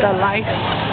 the life.